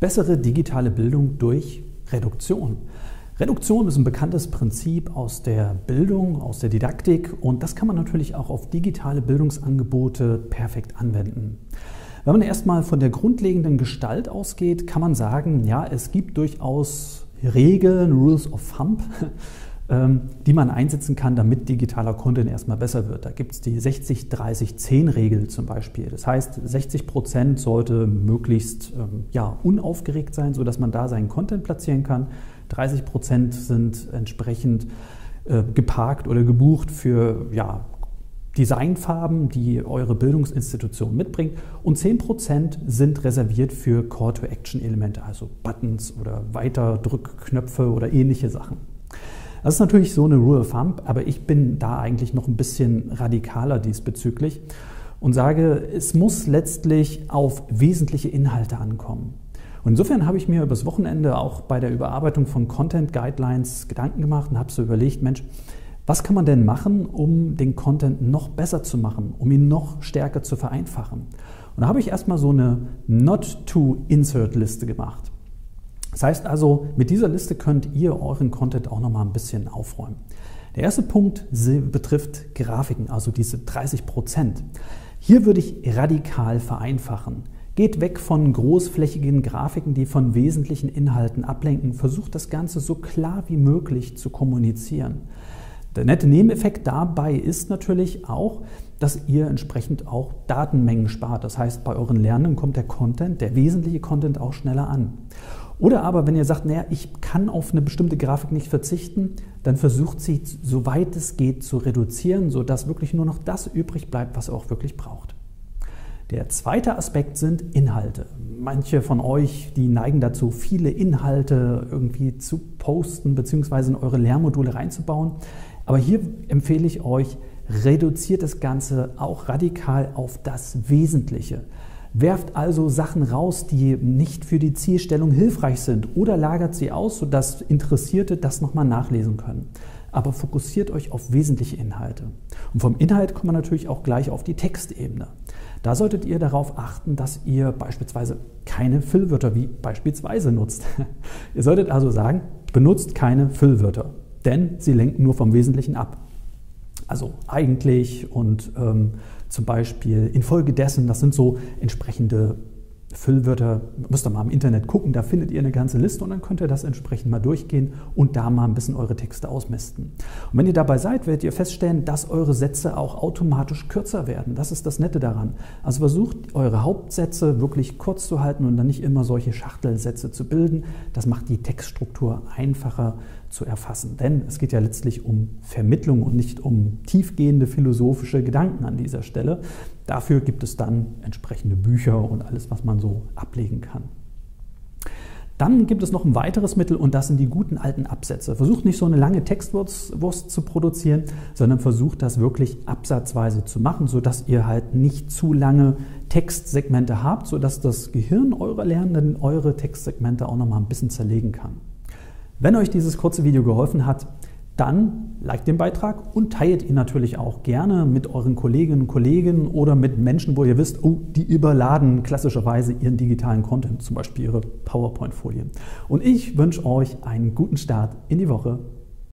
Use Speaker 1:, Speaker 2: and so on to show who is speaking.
Speaker 1: Bessere digitale Bildung durch Reduktion. Reduktion ist ein bekanntes Prinzip aus der Bildung, aus der Didaktik und das kann man natürlich auch auf digitale Bildungsangebote perfekt anwenden. Wenn man erstmal von der grundlegenden Gestalt ausgeht, kann man sagen, ja, es gibt durchaus Regeln, Rules of Thumb, die man einsetzen kann, damit digitaler Content erstmal besser wird. Da gibt es die 60-30-10-Regel zum Beispiel. Das heißt, 60 Prozent sollte möglichst ähm, ja, unaufgeregt sein, sodass man da seinen Content platzieren kann. 30 Prozent sind entsprechend äh, geparkt oder gebucht für ja, Designfarben, die eure Bildungsinstitution mitbringt. Und 10% sind reserviert für Call-to-Action-Elemente, also Buttons oder Weiterdrückknöpfe oder ähnliche Sachen. Das ist natürlich so eine Rule of Thumb, aber ich bin da eigentlich noch ein bisschen radikaler diesbezüglich und sage, es muss letztlich auf wesentliche Inhalte ankommen. Und insofern habe ich mir übers Wochenende auch bei der Überarbeitung von Content Guidelines Gedanken gemacht und habe so überlegt, Mensch, was kann man denn machen, um den Content noch besser zu machen, um ihn noch stärker zu vereinfachen? Und da habe ich erstmal so eine Not-to-Insert-Liste gemacht. Das heißt also, mit dieser Liste könnt ihr euren Content auch nochmal ein bisschen aufräumen. Der erste Punkt betrifft Grafiken, also diese 30 Prozent. Hier würde ich radikal vereinfachen. Geht weg von großflächigen Grafiken, die von wesentlichen Inhalten ablenken. Versucht das Ganze so klar wie möglich zu kommunizieren. Der nette Nebeneffekt dabei ist natürlich auch, dass ihr entsprechend auch Datenmengen spart. Das heißt, bei euren Lernenden kommt der Content, der wesentliche Content auch schneller an. Oder aber, wenn ihr sagt, naja, ich kann auf eine bestimmte Grafik nicht verzichten, dann versucht sie, soweit es geht, zu reduzieren, sodass wirklich nur noch das übrig bleibt, was ihr auch wirklich braucht. Der zweite Aspekt sind Inhalte. Manche von euch, die neigen dazu, viele Inhalte irgendwie zu posten bzw. in eure Lehrmodule reinzubauen. Aber hier empfehle ich euch, reduziert das Ganze auch radikal auf das Wesentliche. Werft also Sachen raus, die nicht für die Zielstellung hilfreich sind oder lagert sie aus, sodass Interessierte das nochmal nachlesen können. Aber fokussiert euch auf wesentliche Inhalte. Und vom Inhalt kommt man natürlich auch gleich auf die Textebene. Da solltet ihr darauf achten, dass ihr beispielsweise keine Füllwörter wie beispielsweise nutzt. ihr solltet also sagen, benutzt keine Füllwörter, denn sie lenken nur vom Wesentlichen ab. Also eigentlich und ähm, zum Beispiel infolgedessen, das sind so entsprechende Füllwörter, müsst ihr mal im Internet gucken, da findet ihr eine ganze Liste und dann könnt ihr das entsprechend mal durchgehen und da mal ein bisschen eure Texte ausmisten. Und wenn ihr dabei seid, werdet ihr feststellen, dass eure Sätze auch automatisch kürzer werden. Das ist das Nette daran. Also versucht eure Hauptsätze wirklich kurz zu halten und dann nicht immer solche Schachtelsätze zu bilden. Das macht die Textstruktur einfacher zu erfassen. Denn es geht ja letztlich um Vermittlung und nicht um tiefgehende philosophische Gedanken an dieser Stelle. Dafür gibt es dann entsprechende Bücher und alles, was man so ablegen kann. Dann gibt es noch ein weiteres Mittel und das sind die guten alten Absätze. Versucht nicht so eine lange Textwurst zu produzieren, sondern versucht das wirklich absatzweise zu machen, sodass ihr halt nicht zu lange Textsegmente habt, sodass das Gehirn eurer Lernenden eure Textsegmente auch noch mal ein bisschen zerlegen kann. Wenn euch dieses kurze Video geholfen hat, dann liked den Beitrag und teilt ihn natürlich auch gerne mit euren Kolleginnen und Kollegen oder mit Menschen, wo ihr wisst, oh, die überladen klassischerweise ihren digitalen Content, zum Beispiel ihre PowerPoint-Folien. Und ich wünsche euch einen guten Start in die Woche.